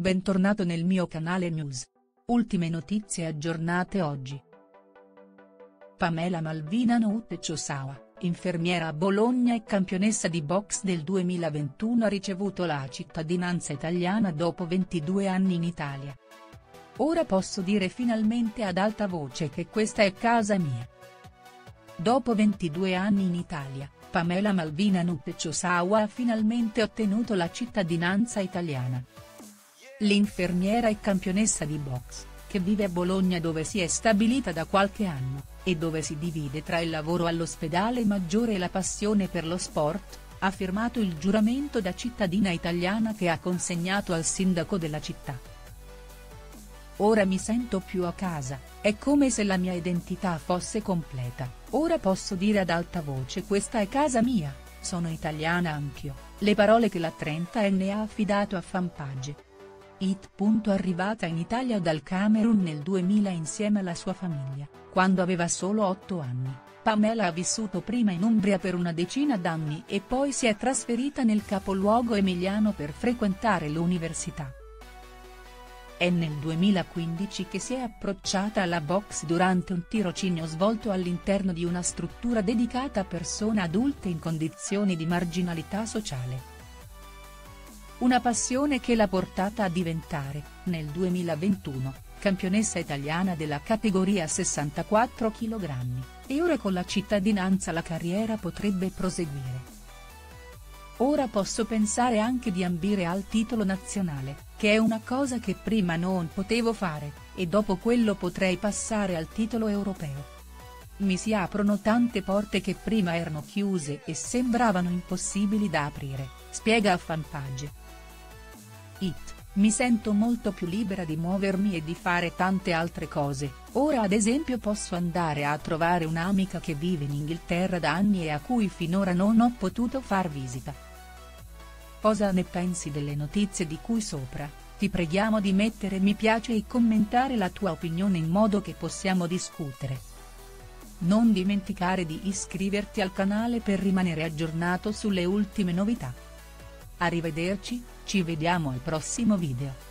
bentornato nel mio canale News. Ultime notizie aggiornate oggi. Pamela Malvina Noute Ciosawa, infermiera a Bologna e campionessa di box del 2021 ha ricevuto la cittadinanza italiana dopo 22 anni in Italia. Ora posso dire finalmente ad alta voce che questa è casa mia. Dopo 22 anni in Italia, Pamela Malvina Nutte Ciosawa ha finalmente ottenuto la cittadinanza italiana. L'infermiera e campionessa di box, che vive a Bologna dove si è stabilita da qualche anno, e dove si divide tra il lavoro all'ospedale maggiore e la passione per lo sport, ha firmato il giuramento da cittadina italiana che ha consegnato al sindaco della città. Ora mi sento più a casa, è come se la mia identità fosse completa. Ora posso dire ad alta voce questa è casa mia, sono italiana anch'io, le parole che la 30enne ha affidato a Fanpage. It. Arrivata in Italia dal Camerun nel 2000 insieme alla sua famiglia, quando aveva solo 8 anni, Pamela ha vissuto prima in Umbria per una decina d'anni e poi si è trasferita nel capoluogo emiliano per frequentare l'università. È nel 2015 che si è approcciata alla box durante un tirocinio svolto all'interno di una struttura dedicata a persone adulte in condizioni di marginalità sociale. Una passione che l'ha portata a diventare, nel 2021, campionessa italiana della categoria 64 kg, e ora con la cittadinanza la carriera potrebbe proseguire. Ora posso pensare anche di ambire al titolo nazionale, che è una cosa che prima non potevo fare, e dopo quello potrei passare al titolo europeo. Mi si aprono tante porte che prima erano chiuse e sembravano impossibili da aprire, spiega a Fanpage. It, mi sento molto più libera di muovermi e di fare tante altre cose, ora ad esempio posso andare a trovare un'amica che vive in Inghilterra da anni e a cui finora non ho potuto far visita. Cosa ne pensi delle notizie di cui sopra? Ti preghiamo di mettere mi piace e commentare la tua opinione in modo che possiamo discutere. Non dimenticare di iscriverti al canale per rimanere aggiornato sulle ultime novità. Arrivederci, ci vediamo al prossimo video.